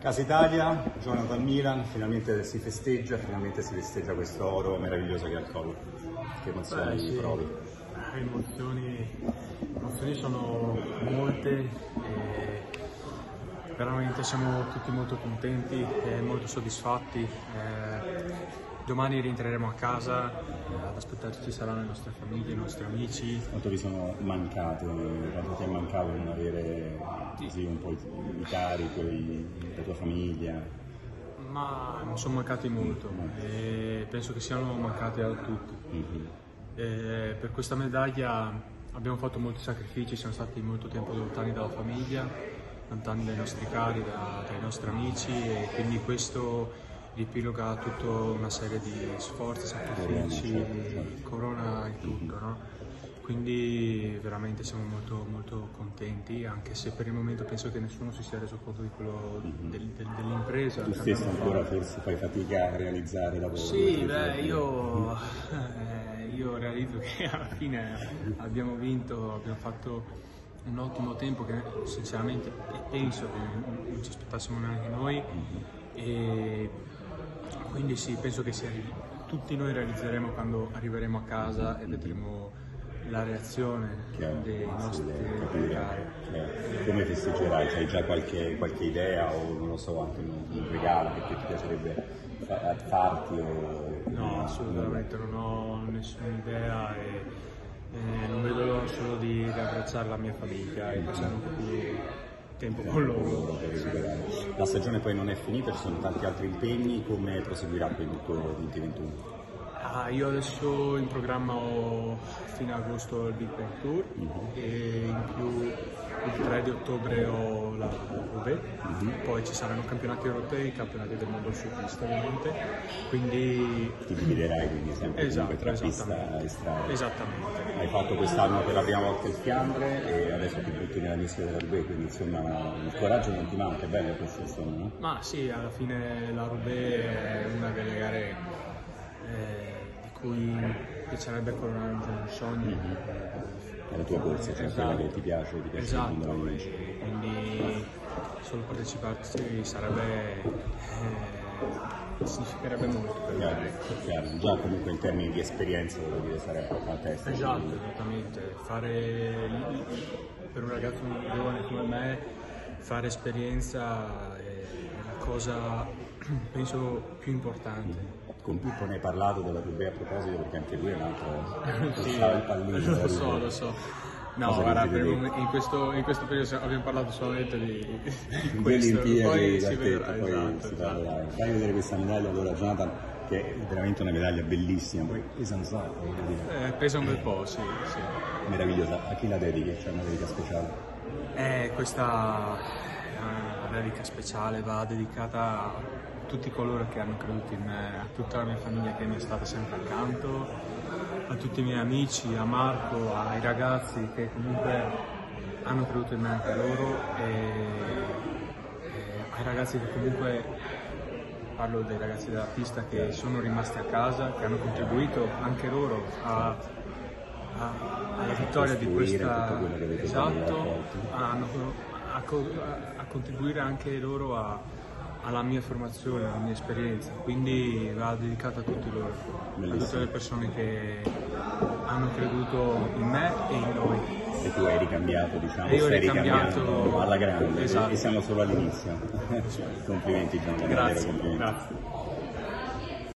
Casa Italia, giornata al Milan, finalmente si festeggia, finalmente si festeggia questo oro meraviglioso che è il Colo. Che emozioni Beh, sì. provi? Le emozioni, emozioni sono molte e veramente siamo tutti molto contenti e molto soddisfatti. Eh, domani rientreremo a casa, eh, ad aspettarci ci saranno le nostre famiglie, i nostri amici. Quanto vi sono mancati, quanto ti è mancato non avere così un po' i, cari, la tua famiglia? Ma mi sono mancati molto e penso che siano mancati a tutti. Mhm. Eh, per questa medaglia abbiamo fatto molti sacrifici, siamo stati molto tempo lontani dalla famiglia, lontani dai nostri cari, da- dai nostri amici e quindi questo riepiloga tutta una serie di sforzi, sacrifici, Corona, certo, certo. corona e tutto, no? Quindi veramente siamo molto, molto contenti, anche se per il momento penso che nessuno si sia reso conto di quello del- del- dell'impresa. Tu stesso abbiamo ancora forse fai fatica a realizzare dopo Sì, dopo- beh, io, eh, io realizzo che alla fine abbiamo vinto, abbiamo fatto un ottimo tempo che sinceramente penso che non non ci aspettassimo neanche noi. E quindi sì, penso che sia, tutti noi realizzeremo quando arriveremo a casa e vedremo la reazione Chiaro, dei nostri capire. Come festeggerai? C'hai già qualche, qualche idea o non lo so, anche un, un regalo che ti piacerebbe fa- farti? O... No, assolutamente non ho nessuna idea e, e non vedo l'ora solo di, di abbracciare la mia famiglia e passare un po' più tempo con loro. La stagione poi non è finita, ci sono tanti altri impegni, come proseguirà tutto il 2021? Ah, io adesso in programma ho fino a agosto il Big Bang Tour e in più il 3 di ottobre ho la UV, poi ci saranno campionati europei, campionati del mondo su pista ovviamente, quindi Ti dividerai quindi sempre esatto, tra pista e strada. esattamente. Hai fatto quest'anno per la prima volta il Fiandre e adesso ti butti nella mischia della RB, quindi insomma il coraggio non ti manca, è bello questo insomma, no? Ma sì, alla fine la Roubaix è una delle gare eh, di cui piacerebbe coronare un sogno. È la tua corsa, cioè quella che ti piace, ti piace Esatto, e quindi solo parteciparci sarebbe, eh, significherebbe molto per Chiaro, me. chiaro. Già comunque in termini di esperienza devo dire sarebbe fantastico. Esatto, esattamente. Fare per un ragazzo giovane come me, fare esperienza è la cosa penso più importante. Con Pippo ne hai parlato della RB a proposito perché anche lui è un altro Sì, il pallino. lo so, lo so. No, guarda, in questo, in questo periodo abbiamo parlato solamente di, di questo, Olimpiadi poi si te, vedrà, poi esatto, si esatto. parlerà. Fai vedere questa medaglia allora Jonathan, che è veramente una medaglia bellissima, poi pesa un sacco, voglio dire. Eh, pesa un bel po', sì, sì. meravigliosa. A chi la dedichi? C'è una dedica speciale? Eh, questa eh, dedica speciale va dedicata a tutti coloro che hanno creduto in me, a tutta la mia famiglia che mi è stata sempre accanto, a tutti i miei amici, a Marco, ai ragazzi che comunque hanno creduto in me anche loro e, e ai ragazzi che comunque parlo dei ragazzi della pista che sono rimasti a casa, che hanno contribuito anche loro a, a- alla vittoria di questa esatto, hanno- a, a- a contribuire anche loro a- alla mia formazione, alla mia esperienza, quindi va dedicata a tutti loro, a Bellissimo. tutte le persone che hanno creduto in me e in noi. E tu hai ricambiato, diciamo, E io stai ricambiato- alla grande Esatto. e siamo solo all'inizio. complimenti davvero Grazie, complimenti. grazie.